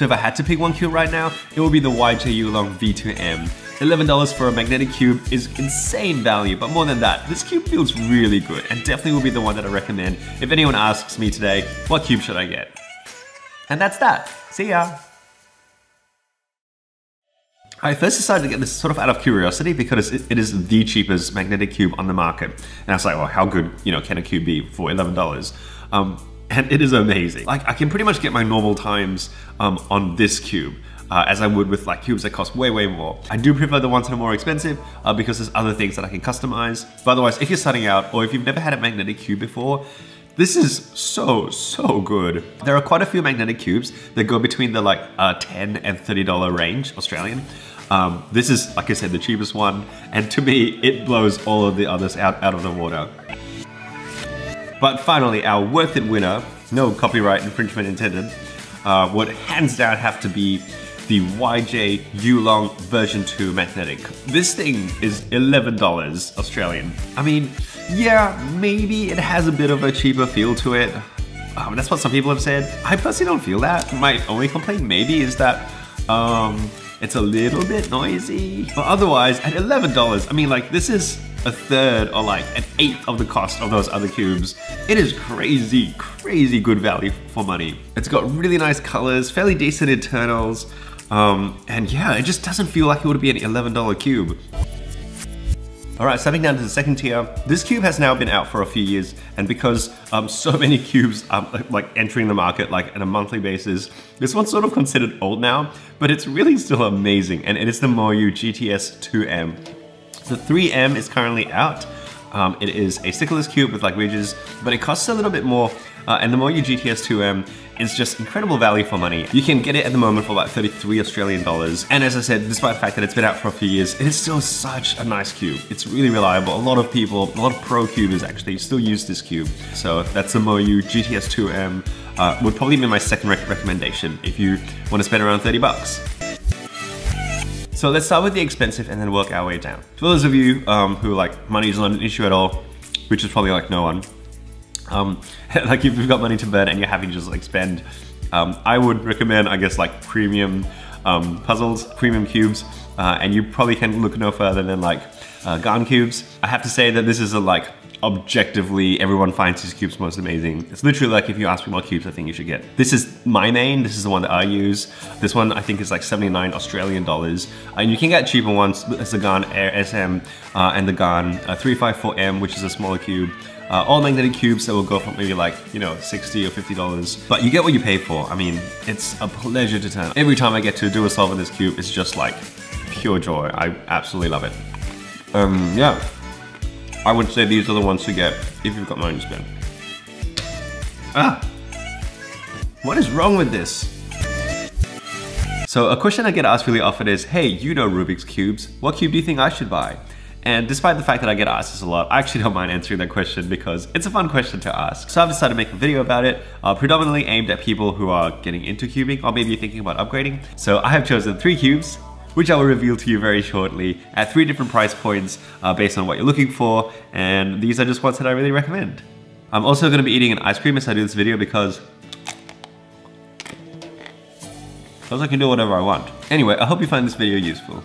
So if I had to pick one cube right now, it would be the YJ Yulong V2M. $11 for a magnetic cube is insane value, but more than that, this cube feels really good and definitely will be the one that I recommend if anyone asks me today, what cube should I get? And that's that. See ya! I first decided to get this sort of out of curiosity because it, it is the cheapest magnetic cube on the market. And I was like, well, how good, you know, can a cube be for $11? Um, and it is amazing. Like I can pretty much get my normal times um, on this cube. Uh, as I would with like cubes that cost way, way more. I do prefer the ones that are more expensive uh, because there's other things that I can customize. But otherwise, if you're starting out or if you've never had a magnetic cube before, this is so, so good. There are quite a few magnetic cubes that go between the like uh, 10 and $30 range Australian. Um, this is, like I said, the cheapest one. And to me, it blows all of the others out, out of the water. But finally, our worth it winner, no copyright infringement intended, uh, would hands down have to be the YJ Yulong version 2 magnetic. This thing is $11 Australian. I mean, yeah, maybe it has a bit of a cheaper feel to it. Um, that's what some people have said. I personally don't feel that. My only complaint maybe is that um, it's a little bit noisy. But otherwise, at $11, I mean like this is a third or like an eighth of the cost of those other cubes. It is crazy, crazy good value for money. It's got really nice colors, fairly decent internals, um, and yeah, it just doesn't feel like it would be an $11 cube. Alright, stepping down to the second tier, this cube has now been out for a few years, and because um, so many cubes are like entering the market like on a monthly basis, this one's sort of considered old now, but it's really still amazing, and it is the Moyu GTS 2M. The 3M is currently out. Um, it is a stickerless cube with like ridges, but it costs a little bit more, uh, and the Moyu GTS 2M is just incredible value for money. You can get it at the moment for about 33 Australian dollars. And as I said, despite the fact that it's been out for a few years, it is still such a nice cube. It's really reliable. A lot of people, a lot of pro cubers actually still use this cube. So that's the Moyu GTS 2M. Uh, would probably be my second rec recommendation if you want to spend around 30 bucks. So let's start with the expensive and then work our way down. For those of you um, who like money is not an issue at all, which is probably like no one, um, like if you've got money to burn and you're happy to just like spend, um, I would recommend, I guess, like premium um, puzzles, premium cubes, uh, and you probably can look no further than like uh, GAN cubes. I have to say that this is a like objectively everyone finds these cubes most amazing. It's literally like if you ask me what cubes I think you should get. This is my main, this is the one that I use. This one I think is like 79 Australian dollars. And you can get cheaper ones, it's the GAN Air SM uh, and the GAN uh, 354M, which is a smaller cube. Uh, all magnetic cubes that will go for maybe like, you know, 60 or $50. But you get what you pay for. I mean, it's a pleasure to turn. Every time I get to do a solve in this cube, it's just like pure joy. I absolutely love it. Um, yeah. I would say these are the ones to get if you've got money to spend. Ah! What is wrong with this? So a question I get asked really often is, hey, you know Rubik's Cubes, what cube do you think I should buy? And despite the fact that I get asked this a lot, I actually don't mind answering that question because it's a fun question to ask. So I've decided to make a video about it, uh, predominantly aimed at people who are getting into cubing or maybe thinking about upgrading. So I have chosen three cubes which I will reveal to you very shortly at three different price points uh, based on what you're looking for. And these are just ones that I really recommend. I'm also going to be eating an ice cream as I do this video because because I can do whatever I want. Anyway, I hope you find this video useful.